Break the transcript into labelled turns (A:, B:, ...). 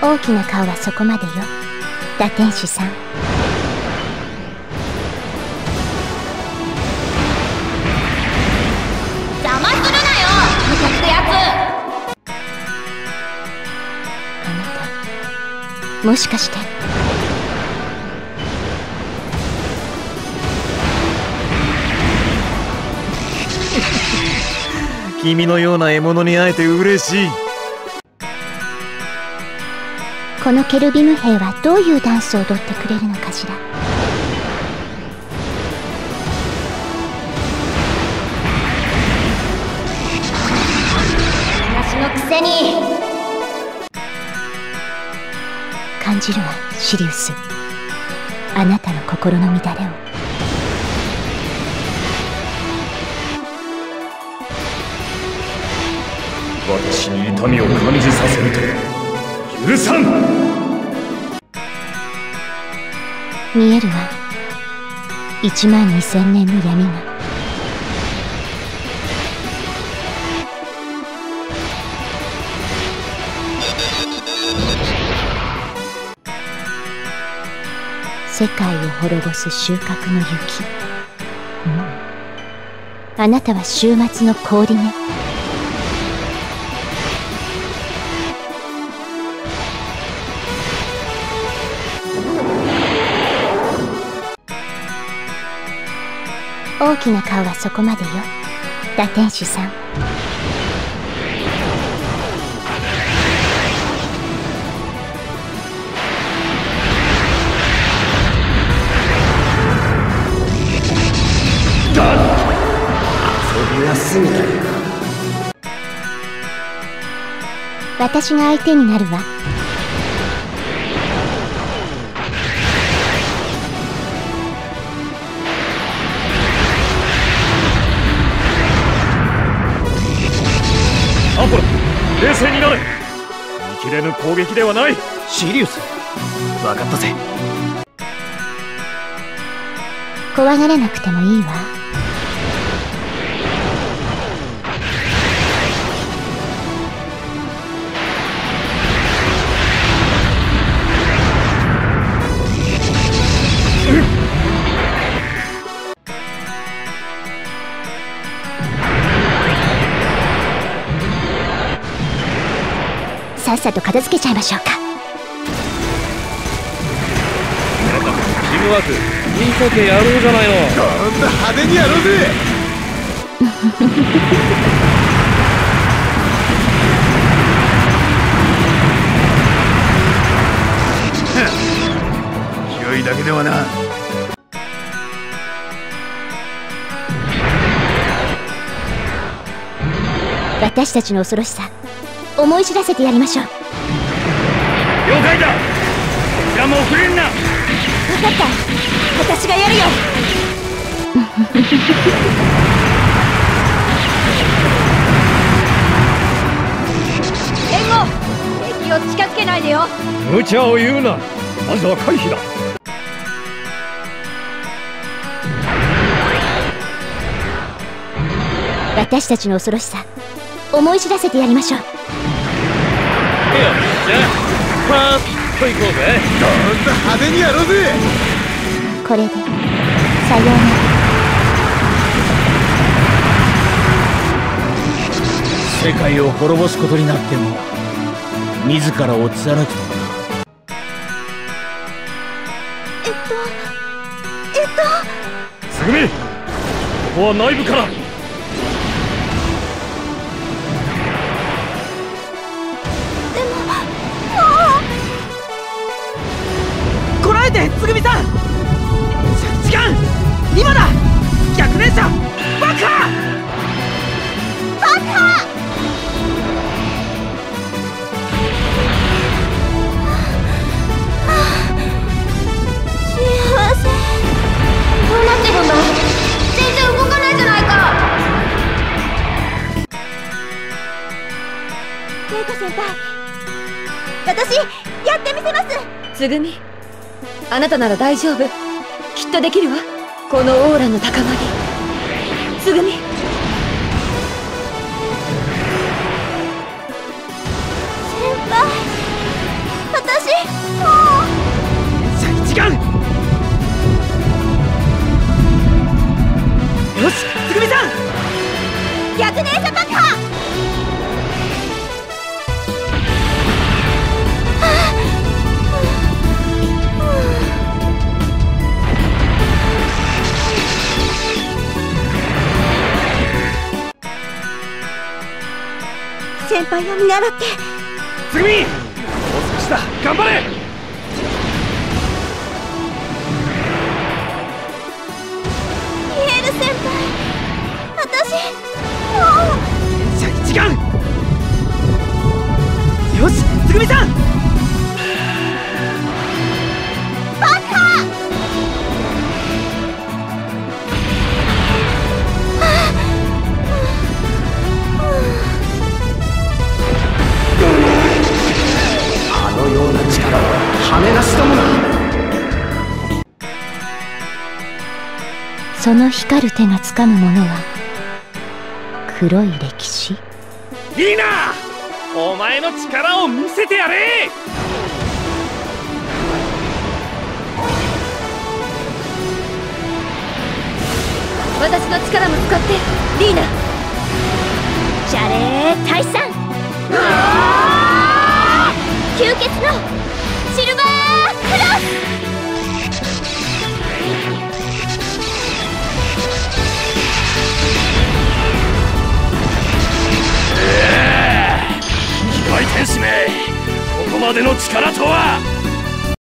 A: 大きな顔はそこまでよ。打天使さん。
B: 邪魔するなよ！ムカつくや
A: あなた。もしかして。
C: 君のような獲物に会えて嬉しい
A: このケルビム兵はどういうダンスを踊ってくれるのかしら？
B: つ話のくせに。
A: 感じるわシリウス。あなたの心の乱れを。
D: 私に痛みを感じさせると許さん。
A: 見えるわ。1万2000年の闇が。世界を滅ぼす収穫の雪。うん。あなたは週末の氷ね。大きな顔はそこまでよ。打天使さん。私が相手になるわ
D: 冷静になれ。見切れぬ攻撃ではない。
C: シリウス分かったぜ。
A: 怖がらなくてもいいわさと片付けちゃいましょうか。
D: チームワーク見とけやろうじゃないの。
E: こんな派手にやろうぜ。だけではな。
A: 私たちの恐ろしさ思い知らせてやりましょう
D: 了解だ。こちらも遅れんな。
A: 分かった。私がやるよ。
B: 援護。敵を近づけないでよ。
D: 無茶を言うな。まずは回避だ。
A: 私たちの恐ろしさ。思い知らせてやりましょう。
D: いやじゃあパーッと行こうぜ
E: こんな派手にやろうぜ
A: これでさようなら。
C: 世界を滅ぼすことになっても自らを貫く。とは
D: つぐみここは内部から
F: えてつぐみさん。時間。今だ。逆連射バカ
B: 幸せどうなってるんだ全然動かないじゃないか
A: ケイト先輩私やってみせます
B: つぐみあなたなら大丈夫。きっとできるわ。このオーラの高まり。
A: 先輩
B: を見習って。
D: つぐみもう少しだ!頑張れ!
B: ピエール先輩私もう。
F: 連射一眼よしつぐみさん
D: は羽なしだもの
A: その光る手がつかむものは黒い歴史？
D: いいなお前の力を見せてやれ！
B: 私の力も使ってリーナ。
A: 謝礼退散吸血の
D: ここまでの力とは。